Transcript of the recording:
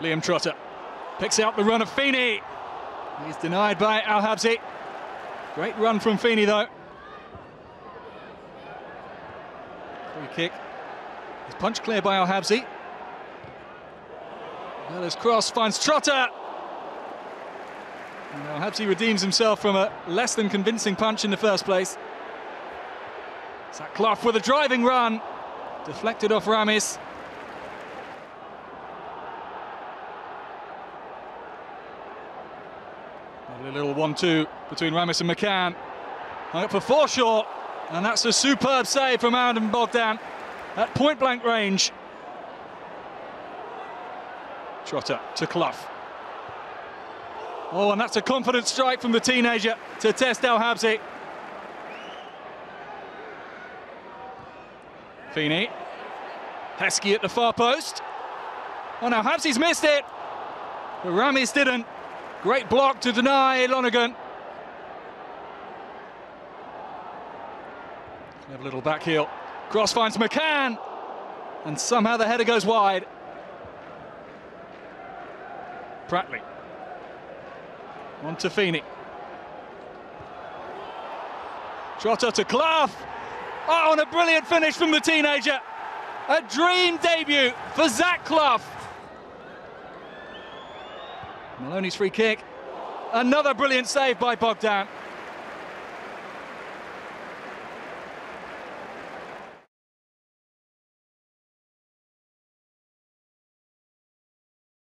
Liam Trotter picks out the run of Feeney. He's denied by Al Habsi. Great run from Feeney though. Free kick. He's punched clear by Al Habsi. Miller's cross finds Trotter. And Al Habsi redeems himself from a less than convincing punch in the first place. Zach Clough with a driving run. Deflected off Ramis. A little 1-2 between Ramis and McCann. Hung up for Forshaw, and that's a superb save from Adam Bogdan at point-blank range. Trotter to Clough. Oh, and that's a confident strike from the teenager to test Al Habsi. Feeney. Heskey at the far post. Oh, now Habsi's missed it. But Ramis didn't. Great block to deny Lonergan. Have a little back heel. Cross finds McCann. And somehow the header goes wide. Pratley. On to Feeney. Trotter to Clough. Oh, and a brilliant finish from the teenager. A dream debut for Zach Clough. Maloney's free kick. Another brilliant save by Bogdan.